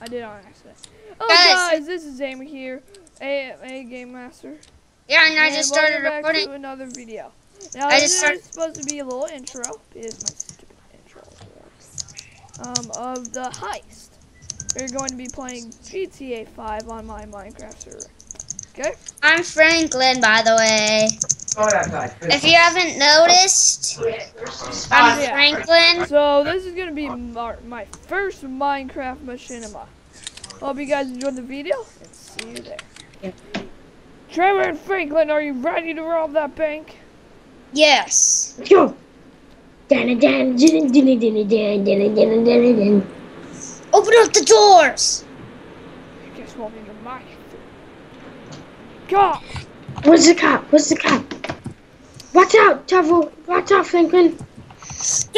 I did on accident. Oh Guys. guys, this is Zammy here, a, a game master. Yeah, and I just started back recording. to another video. Now I this just is supposed to be a little intro. Is my stupid intro. Um, of the heist. We're going to be playing GTA 5 on my Minecraft server. Okay. I'm Franklin, by the way. If you haven't noticed, I'm Franklin. So this is gonna be my, my first Minecraft machinima. Hope you guys enjoyed the video and see you there. Yeah. Trevor and Franklin, are you ready to rob that bank? Yes. Let's go. Open up the doors. I guess we'll need a mic. Cop. Where's the cop? Where's the cop? Watch out, Trevor. Watch out, Franklin.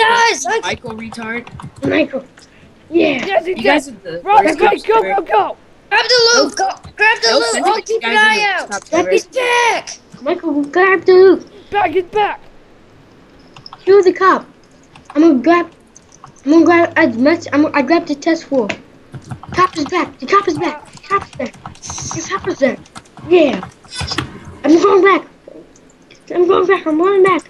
Guys, I Michael retard. Michael. Yeah. Yes, he You did! guys are the Rob the worst bank! Go, ever. go, go! grab the loot. Go, grab the Nope, loot. I I'll think keep an eye out. cops Grab his back. Michael, grab the loot. Back it back! Kill the cop. I'm gonna grab. I'm gonna grab as much. I'm. I grabbed the test for. Cop is back. The cop is back. The cop is back. The cop is back. Yeah. I'm going back. I'm going back. I'm going back.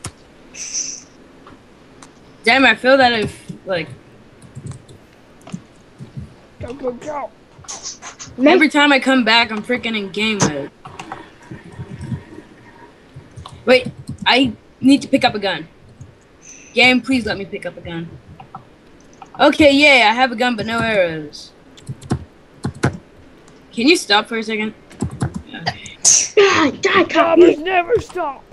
Damn, I feel that if like Go, go, go! every time I come back, I'm freaking in game mode. Wait, I need to pick up a gun. Game, please let me pick up a gun. Okay, yeah, I have a gun, but no arrows. Can you stop for a second? Okay. Die, die, cop. Never stop!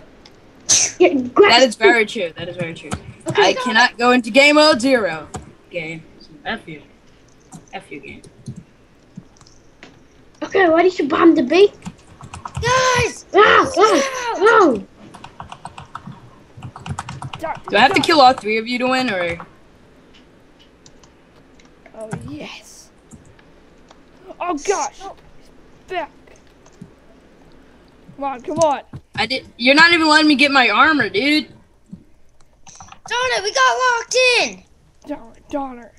Yeah, That is very true. That is very true. I cannot go into game mode zero. Game. F you. F you, game. Okay, why did you bomb the bank? Guys. Ah, ah, no. Do I have to kill all three of you to win, or Oh, yes! Oh, gosh! Back! Come on, come on! I did? You're not even letting me get my armor, dude. Darn it, we got locked in. Darn it, darn it.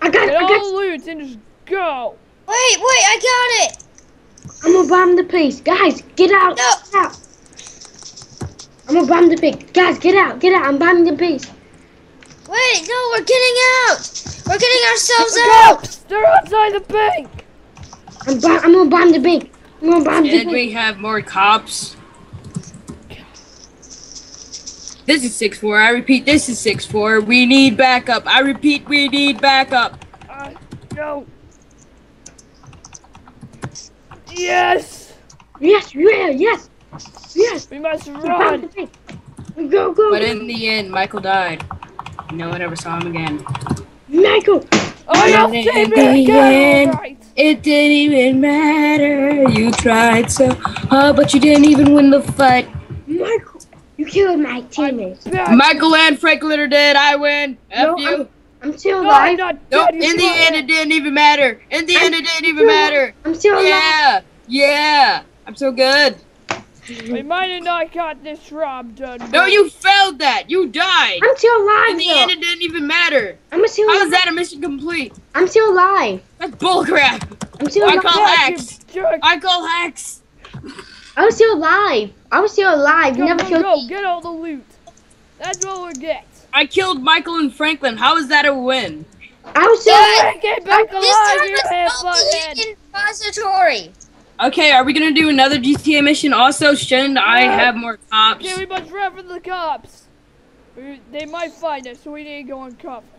I got, Get I all got. the loot and just go! Wait, wait, I got it. I'm gonna bomb the place, guys. Get out. No. Get out. I'm gonna bomb the place, guys. Get out, get out. I'm bombing the place. Wait, no, we're getting out. We're getting ourselves The out. They're outside the bank! I'm, I'm gonna bomb the bank. I'm gonna bomb the bank. Did bank. we have more cops? This is six four. I repeat, this is six four. We need backup. I repeat, we need backup. Uh, no. Yes! Yes, yeah, yes, yes. We must We bomb the run! bank. Go, go, But in the end, Michael died. No one ever saw him again. Michael. Oh, no, in save the me again! end- Alright! It didn't even matter. You tried so hard, but you didn't even win the fight. Michael, you killed my teammates. Michael and Franklin are dead. I win. F No, you. I'm, I'm still No, I'm alive. not Nope. dead, you In the end, it didn't even matter. In the end, it didn't even matter. I'm still alive. Yeah. Yeah. I'm so good. We might have not got this rob done. No, you failed that. You died. I'm still alive. In the though. end, it didn't even matter. I'm still How alive. is that a mission complete? I'm still alive. That's bullcrap. I'm still I alive. call Back, you hacks. I call hacks. I was still alive. I was still alive. Go, You never go, killed go, me. get all the loot. That's what we get. I killed Michael and Franklin. How is that a win? I was still Yeah. alive. Get back This alive, time you it's half not butthead. the impository. Okay, are we gonna do another GTA mission? Also, shouldn't I Yeah. have more cops? Okay, we must run from the cops. They might find us, so we need to go uncover.